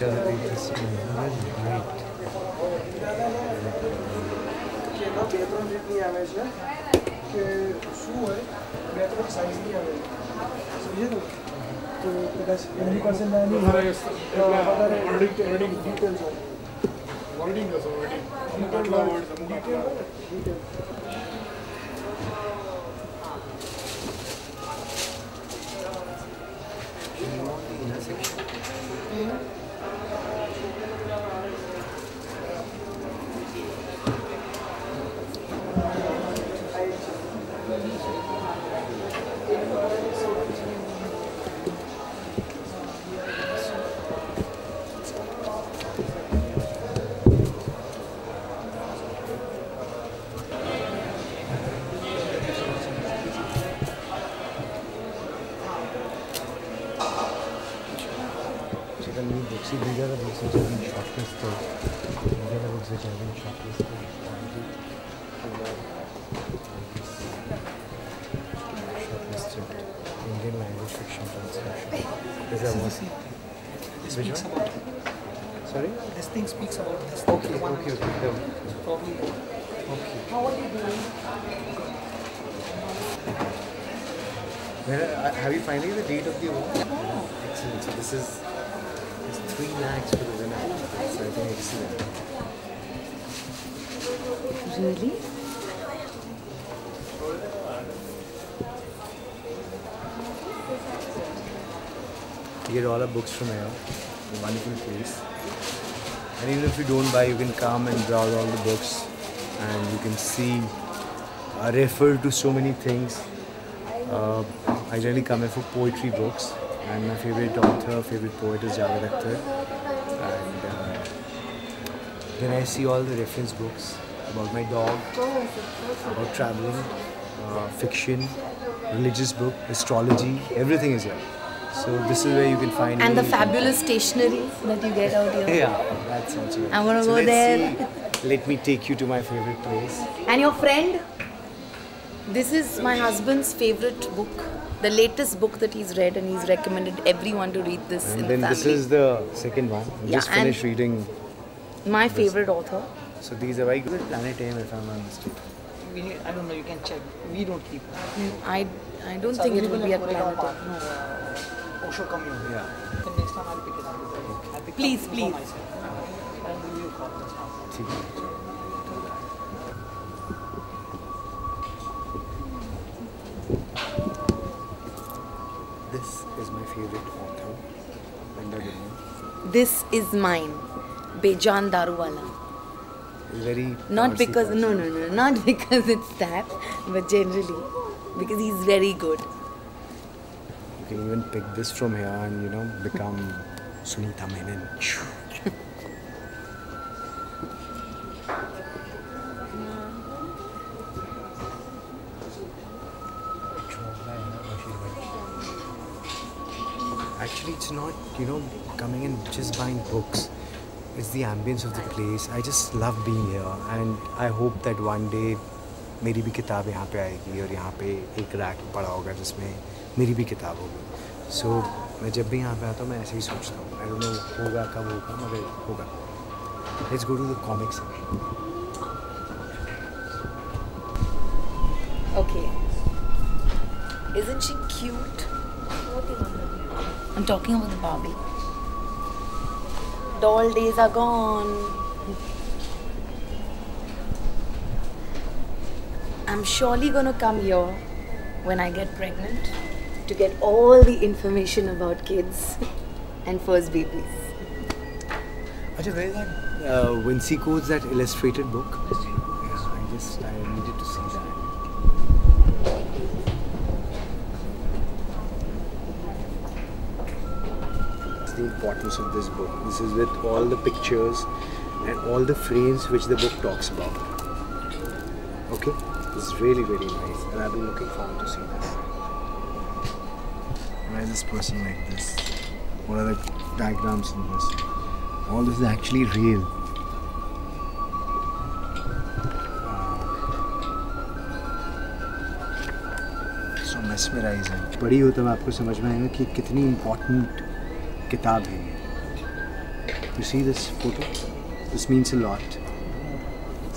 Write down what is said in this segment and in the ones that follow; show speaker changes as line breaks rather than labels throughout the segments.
Jolly to see you. Great.
तो that's 20% I need. Other
details.
Wording also wording. Detail. Detail. So the new books, see these are the books which have been shortlisted. These are the books which have been shortlisted Indian language fiction translation. These are what?
This
Which
speaks
one?
about
Sorry?
this thing speaks about this.
Okay,
the one
okay, okay. The,
Probably
okay.
how are you doing?
Where, uh, have you finally the date of the award? Excellent. So this is three lakhs for the winner. So I think excellent.
Really?
You get all our books from here. A wonderful place. And even if you don't buy, you can come and browse all the books, and you can see, uh, refer to so many things. Uh, I generally come here for poetry books, and my favorite author, favorite poet is Javed Akhtar. And uh, then I see all the reference books about my dog, about traveling, uh, fiction, religious book, astrology, everything is here. So this is where you can find
And the fabulous stationery that you get out here.
Yeah, that's also.
I wanna
so
go there.
see. Let me take you to my favorite place.
And your friend? This is my husband's favorite book. The latest book that he's read, and he's recommended everyone to read this
And
in
then
the
this is the second one. I
Yeah,
just
and-
finished reading.
my favorite author.
So these are very good. Planet M, if I'm not mistaken.
We, I don't know. You can check. We don't keep.
I I don't
It's
think it will be
at
at Planet.
Park. No, uh, Osho Commune.
Yeah.
Then next time I'll pick it up. I'll pick
Please,
it up
please.
Favorite author.
This is mine, Bejan Daruwala.
Very
Not because
person.
no no no not because it's that, but generally because he's very good.
You can even pick this from here and you know become Sunita Menon. Actually, it's not you know coming and just buying books. It's the ambience of the place. I just love being here, and I hope that one day मेरी भी किताब यहाँ पे आएगी और यहाँ पे एक रैक पड़ा होगा जिसमें मेरी भी किताब होगी सो so, मैं जब भी यहाँ पे आता हूँ मैं ऐसे ही सोचता हूँ आई डोंट नो होगा कब होगा मगर होगा let's go to the comic section
Okay. Isn't she cute? I'm talking about the Barbie. Doll days are gone. I'm surely gonna come here when I get pregnant to get all the information about kids and first babies.
Acha, where is that uh, Vinci Codes, that illustrated book? Yeah, I just, I needed to see that. It's the importance of this book. This is with all the pictures and all the frames which the book talks about. Okay? It's really, really nice. And I've been looking forward to see this. Why is this person like this? What are the diagrams in this? All this is actually real. So mesmerizing. पढ़ी हो तब आपको समझ में आएगा कि कितनी important किताब है you. See this photo this means a lot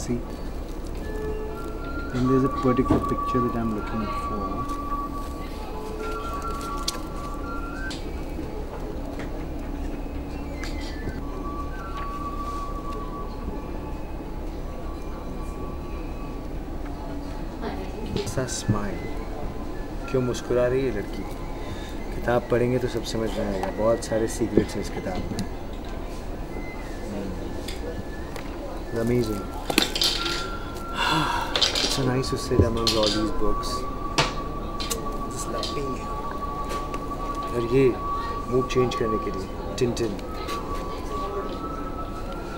see and is a particular picture that I am looking for smile क्यों मुस्कुरा रही है लड़की? किताब पढ़ेंगे तो सब समझ में आएगा। बहुत सारे सीक्रेट्स हैं इस किताब में। Amazing nice to all these books और ये मूड चेंज करने के लिए Tintin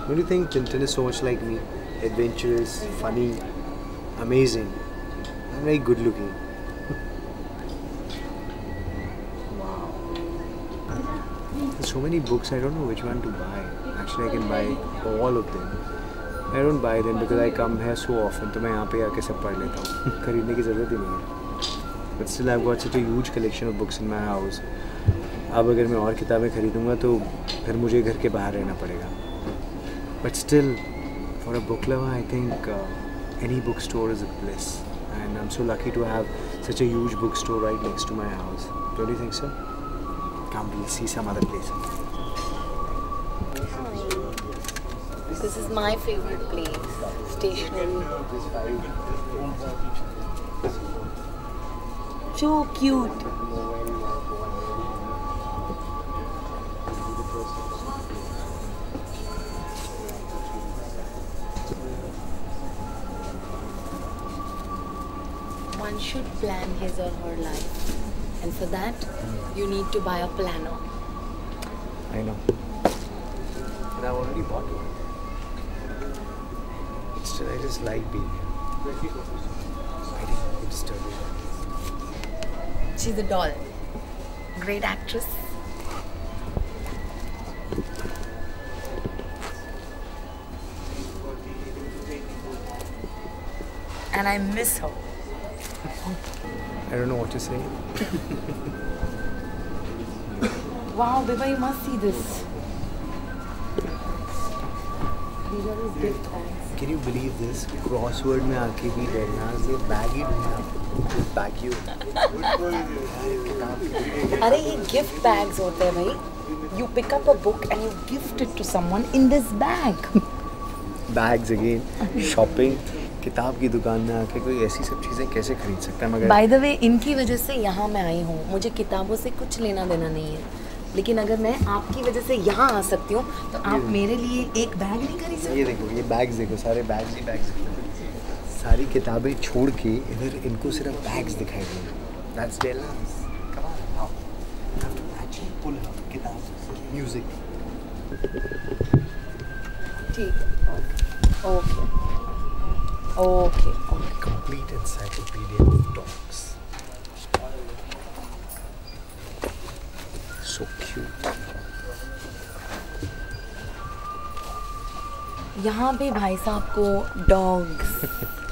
one you think Tintin is so much like me adventurous funny amazing very good looking so many books, I don't know which one to buy. Actually, I can buy all of them. I don't buy them because I come here so often, तो मैं यहाँ पे आके सब पढ़ लेता हूँ खरीदने की ज़रूरत ही नहीं है But still, I've got such a huge collection of books in my house. अब अगर मैं और किताबें खरीदूँगा तो फिर मुझे घर के बाहर रहना पड़ेगा But still, for a book lover, I think uh, any bookstore is a bliss. And I'm so lucky to have such a huge bookstore right next to my house. Don't you think so? Come, we'll see some other place.
This is my favorite place. Stationery. So cute. One should plan his or her life. And for that, you need to buy a planner.
I know. And I've already bought one. It's still, I just like being here. I think it's disturbing.
She's a doll. Great actress. And I miss her.
I don't know what to say.
Wow, Biba, you must see this. These are his gift bags.
Can you believe this? Crossword में आके भी डरना से bag ही ढूंढना bag you
अरे ये gift bags होते हैं भाई you pick up a book and you gift it to someone in this bag
bags again shopping किताब की दुकान में आके कोई ऐसी सब चीज़ें कैसे खरीद सकता है? मगर
बाय द वे इनकी वजह से यहाँ मैं आई हूँ। मुझे किताबों से कुछ लेना देना नहीं है। लेकिन अगर मैं आपकी वजह से यहाँ आ सकती हूँ तो आप मेरे लिए एक बैग नहीं खरीद सकते?
ये देखो ये बैग्स देखो सारे बैग्स ही बैग्स सारी किताबें छोड़ के इधर इनको सिर्फ़ बैग्स दिखाई दे दैट्स म्यूज़िक
ठीक है। Okay okay okay.
complete encyclopedia of dogs so cute
यहाँ पे भाई साहब को डॉग्स